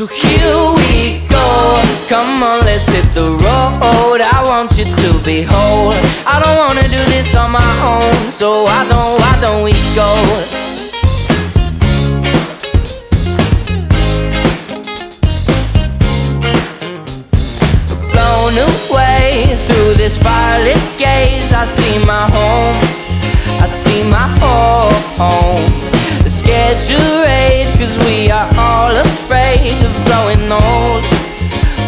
So here we go. Come on, let's hit the road. I want you to be whole. I don't wanna do this on my own, so why don't, why don't we go? Blown away through this violet gaze, I see my home. I see my home. The scared afraid of growing old.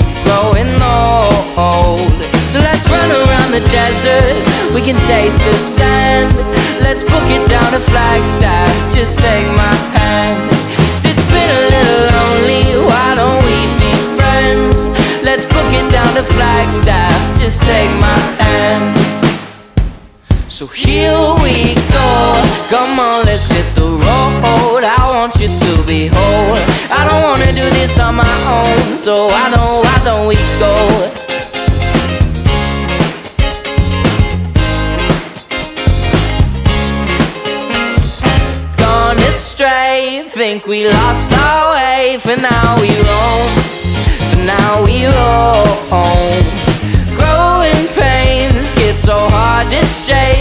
Of growing old. So let's run around the desert. We can chase the sand. Let's book it down to Flagstaff. Just take my hand. Cause it's been a little lonely. Why don't we be friends? Let's book it down to Flagstaff. Just take my hand. So here we go. Come on, let's hit this on my own. So why don't, why don't we go? Gone astray, think we lost our way. For now we roam. For now we roam. Growing pains get so hard to shake.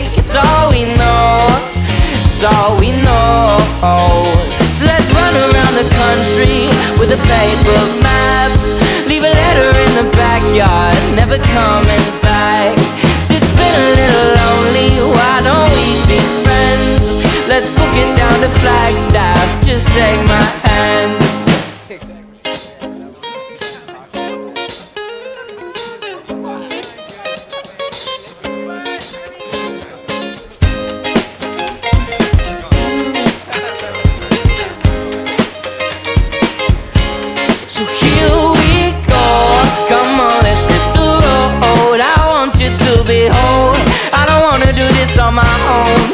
Backyard, never coming back. So it's been a little lonely. Why don't we be friends? Let's book it down to Flagstaff. Just take my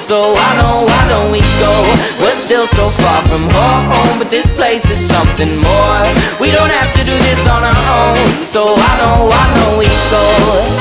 So why don't, why don't we go? We're still so far from home, but this place is something more. We don't have to do this on our own. So we go? Why don't we go?